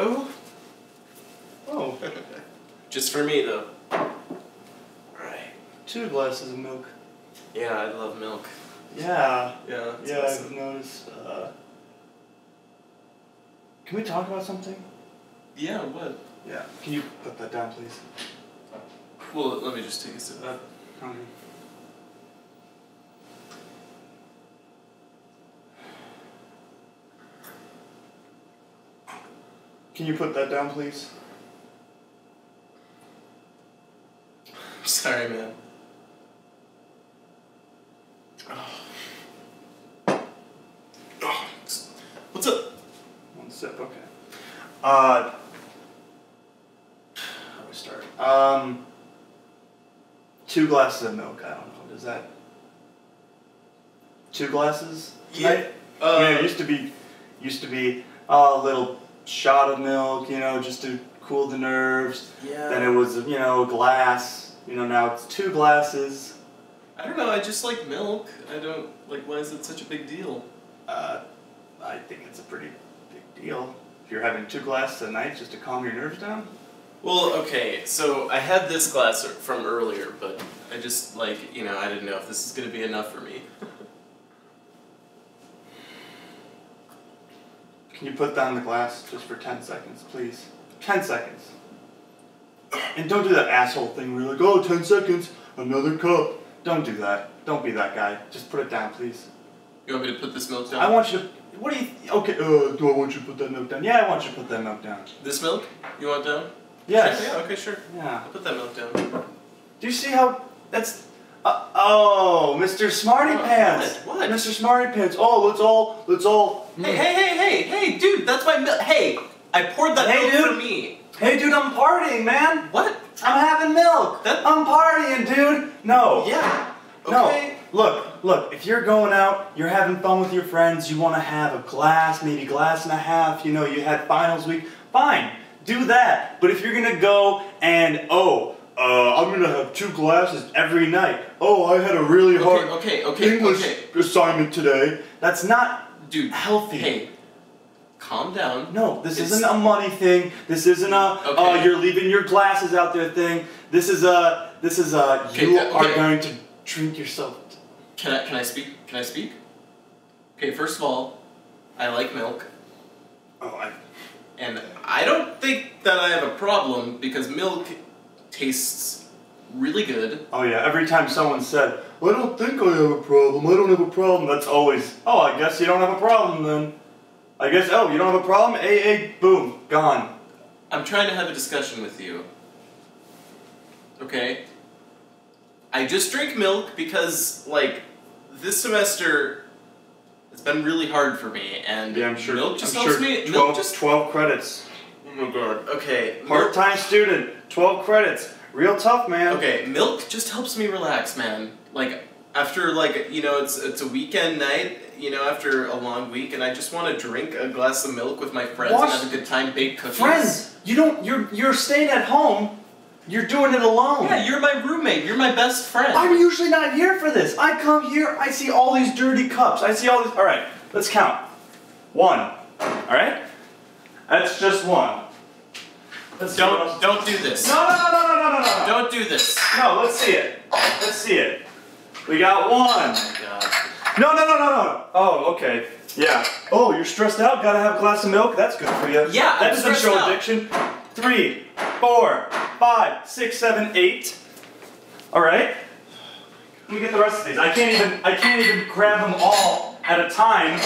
go. Oh, Just for me, though. Alright. two glasses of milk. Yeah, I love milk. Yeah, Yeah, yeah, awesome. I've noticed. Uh, can we talk about something? Yeah, what? Yeah. Can you put that down, please? Well, let me just take a sip. Uh. Can you put that down, please? I'm sorry, man. Oh, what's up? One sip, okay. Uh, how do we start? Um, two glasses of milk. I don't know. Does that two glasses? Yeah. Uh, I mean, it used to be, used to be a little shot of milk, you know, just to cool the nerves. yeah. Then it was, you know, glass. You know, now it's two glasses. I don't know. I just like milk. I don't like. Why is it such a big deal? Uh, I think it's a pretty big deal. If you're having two glasses a night just to calm your nerves down. Well, okay. So I had this glass from earlier, but I just like you know I didn't know if this is gonna be enough for me. Can you put down the glass just for 10 seconds, please? 10 seconds. And don't do that asshole thing where you're like, oh, 10 seconds, another cup. Don't do that. Don't be that guy. Just put it down, please. You want me to put this milk down? I want you to. What do you. Okay, uh, do I want you to put that milk down? Yeah, I want you to put that milk down. this milk. You want down? Yes. Yeah. Okay. Sure. Yeah. I'll put that milk down. Do you see how. That's. Uh, oh, Mr. Smarty What? Pants. What? Mr. Smarty Pants. Oh, let's all. Let's all. Hey, hey, hey, hey, hey, dude! That's my milk. Hey, I poured that Hey, milk dude. for me. Hey, dude, I'm partying, man. What? I'm having milk. That- I'm partying, dude. No. Yeah. No. Look, look, if you're going out, you're having fun with your friends, you want to have a glass, maybe glass and a half, you know, you had finals week, fine, do that. But if you're going to go and, oh, uh, I'm going to have two glasses every night. Oh, I had a really hard Okay. Okay. Okay. English Okay. assignment today. That's not Dude. healthy. Hey. Calm down. No, this It's- isn't a money thing. This isn't a oh Okay. you're leaving your glasses out there thing. This is a this is a Okay, you uh, are going to drink yourself. Can I? Can I speak? Can I speak? Okay. First of all, I like milk, Oh, I and I don't think that I have a problem because milk tastes really good. Oh yeah, every time someone said, I don't think I have a problem, I don't have a problem, that's always, oh, I guess you don't have a problem then. I guess, oh, you don't have a problem? AA, boom, gone. I'm trying to have a discussion with you. Okay? I just drink milk because, like, this semester it's been really hard for me, and Yeah, I'm sure. milk just I'm helps sure me. 12, milk just. 12 credits. Oh my god. Okay. Part-time student, 12 credits. Real tough, man. Okay, milk just helps me relax, man. Like after like you know it's it's a weekend night, you know after a long week, and I just want to drink a glass of milk with my friends What? and have a good time, bake cookies. Friends, you don't, you're, you're staying at home, you're doing it alone. Yeah, you're my roommate. You're my best friend. I'm usually not here for this. I come here, I see all these dirty cups. I see all these. All right, let's count. One. All right? That's just one. Let's Don't don't do this. No, no, no, no, no, no, no, no. Don't do this. No, let's see it. Let's see it. We got one. Oh my god. No, no, no, no, no. Oh, okay. Yeah. Oh, you're stressed out? Gotta have a glass of milk? That's good for you. Yeah, That I'm doesn't show out. addiction. Three, four, five, six, seven, eight. All right. Let me get the rest of these. I can't even. I can't even grab them all at a time.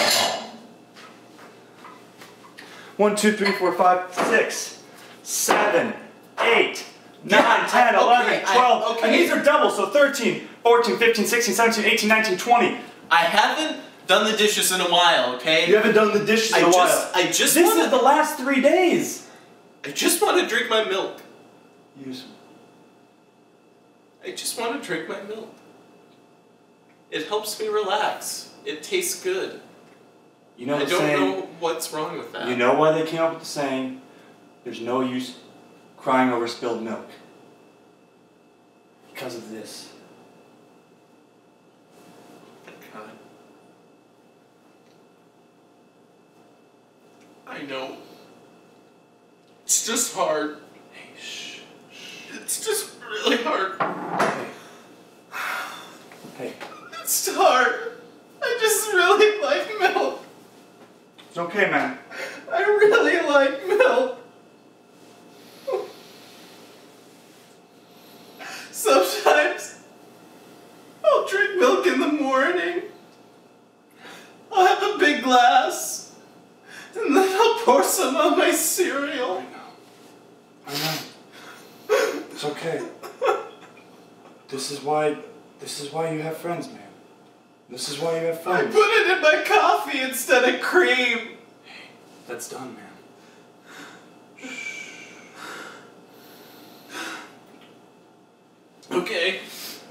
One, two, three, four, five, six, seven, eight, Yeah, nine, ten, I- eleven, okay, I- okay. And these are double, so 13, 14, 15, 16, 17, 18, 19, 20. I haven't done the dishes in a while. Okay. You haven't done the dishes I in a while. I just this want is the last three days. I just want to drink my milk. Use. I just want to drink my milk. It helps me relax. It tastes good. You know I don't saying. know what's wrong with that. You know why they came up with the saying? There's no use crying over spilled milk. Because of this. God. I know. It's just hard. Hey, shh. It's just really hard. Hey. Hey, It's hard. I just really like milk. it's okay, man. I really like milk. Sometimes I'll drink milk in the morning. I'll have a big glass. And then I'll pour some on my cereal. I know. It's okay. This is why. This is why you have friends, man. This is why you have friends. I put it in my coffee instead of cream. Hey, That's done, man. Okay,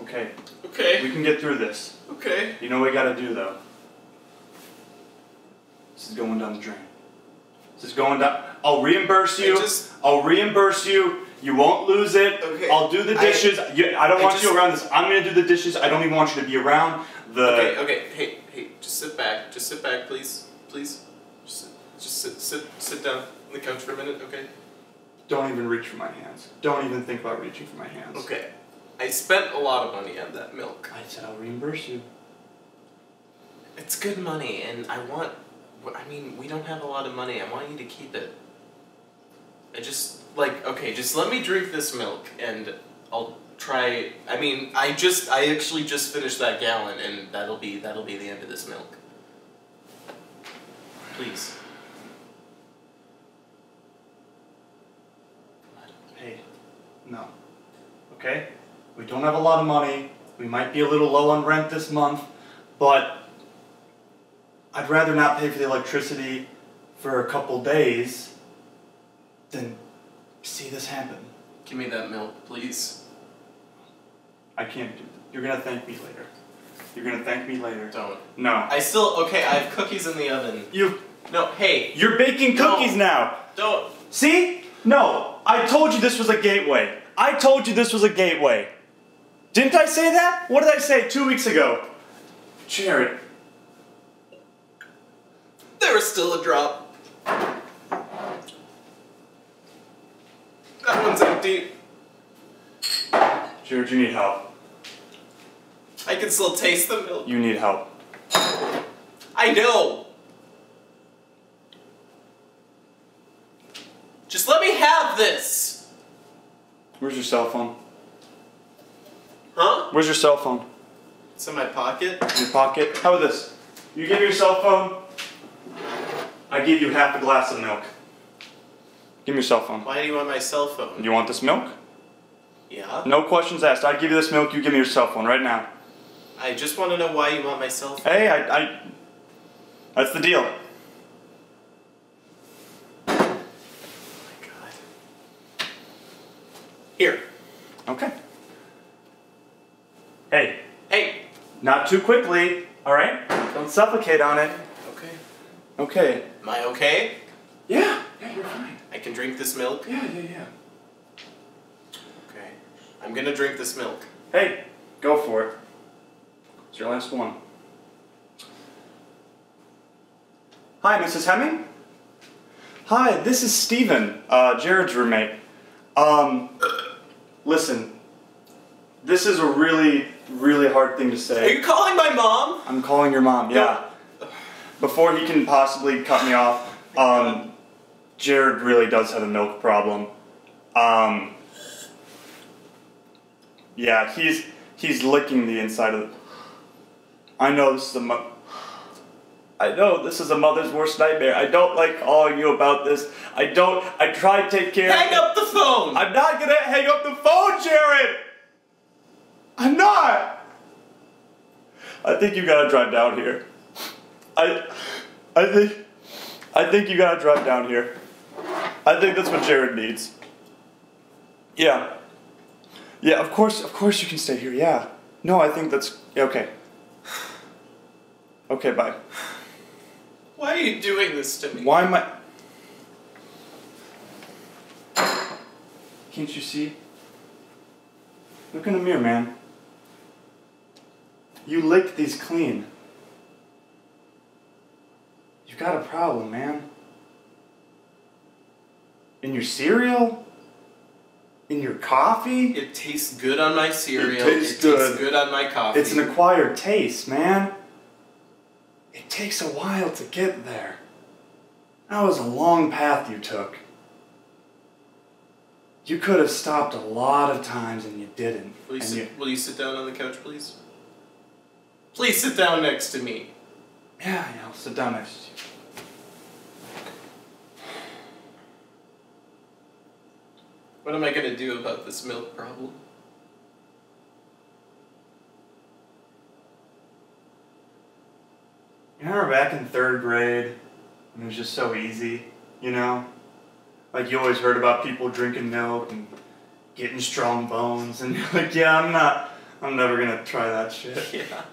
Okay, okay, we can get through this. okay. You know what we gotta do though? This is going down the drain. This is going down. I'll reimburse you. just- I'll reimburse you. You won't lose it. Okay, I'll do the I- dishes. you, I don't I want just- you around this. I'm gonna do the dishes. I don't even want you to be around the. Okay, okay, hey, hey, just sit back. Just sit back, please. Please. Just sit, just sit, sit, sit down on the couch for a minute, okay? Don't even reach for my hands. Don't even think about reaching for my hands. Okay. I spent a lot of money on that milk. I said I'll reimburse you. It's good money, and I want. I mean, we don't have a lot of money. I want you to keep it. I just like okay. Just let me drink this milk, and I'll try. I mean, I just I actually just finished that gallon, and that'll be that'll be the end of this milk. Please. Hey, no. Okay? We don't have a lot of money. We might be a little low on rent this month, but I'd rather not pay for the electricity for a couple days than see this happen. Give me that milk, please. I can't do that. You're gonna thank me later. You're gonna thank me later. Don't. No. I still okay. I have cookies in the oven. You No, hey, you're baking No. cookies now. don't. See? No, I told you this was a gateway. I told you this was a gateway. Didn't I say that? What did I say two weeks ago? Jared, There was still a drop. That one's empty. Jared, you need help. I can still taste the milk. You need help. I know. Just let me have this. Where's your cell phone? Huh? Where's your cell phone? It's in my pocket. In Your pocket? How about this? You give me your cell phone, I give you half a glass of milk. Give me your cell phone. Why do you want my cell phone? You want this milk? Yeah. No questions asked. I give you this milk, you give me your cell phone right now. I just want to know why you want my cell phone. Hey, I, I. That's the deal. Oh my god. Here. Okay. Hey, Hey. not too quickly, alright? Don't suffocate on it. Okay. Okay. Am I okay? Yeah, yeah, you're fine. Can drink this milk. Yeah, yeah, yeah. Okay. I'm gonna drink this milk. Hey, go for it. It's your last one. Hi, Mrs. Hemming? Hi, this is Steven, uh, Jared's roommate. Um, listen, this is a really, really hard thing to say. Are you calling my mom? I'm calling your mom, yeah. Before he can possibly cut me off, um, Jared really does have a milk problem. Um, yeah, he's he's licking the inside of the. I know this is a mo- I know this is a mother's worst nightmare. I don't like calling you about this. I don't. I try to take care. Hang of up the phone! I'm not gonna hang up the phone, Jared. I'm not. I think you gotta drive down here. I, I think, I think you gotta drive down here. I think that's what Jared needs. Yeah. Yeah, of course, of course you can stay here. Yeah. No, I think that's yeah, okay. Okay, bye. Why are you doing this to me? Why am I? Can't you see? Look in the mirror, man. You licked these clean. You've got a problem, man. In your cereal? In your coffee? It tastes good on my cereal. It tastes good. good on my coffee. It's an acquired taste, man. It takes a while to get there. That was a long path you took. You could have stopped a lot of times and you didn't. Will you, sit, you- will you sit down on the couch, please? Please sit down next to me. yeah, yeah, I'll sit down next to you. What am I gonna do about this milk problem? You remember back in third grade when it was just so easy, you know? Like you always heard about people drinking milk and getting strong bones, and you're like, yeah, I'm not, I'm never gonna try that shit. Yeah.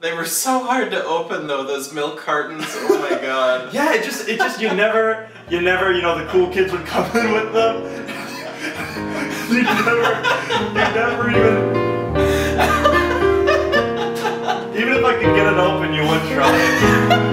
They were so hard to open though, those milk cartons. Oh my god. Yeah, it just, it just, you never, you never, you know, the cool kids would come in with them. you never, you never even, even if I could get it open, you wouldn't try.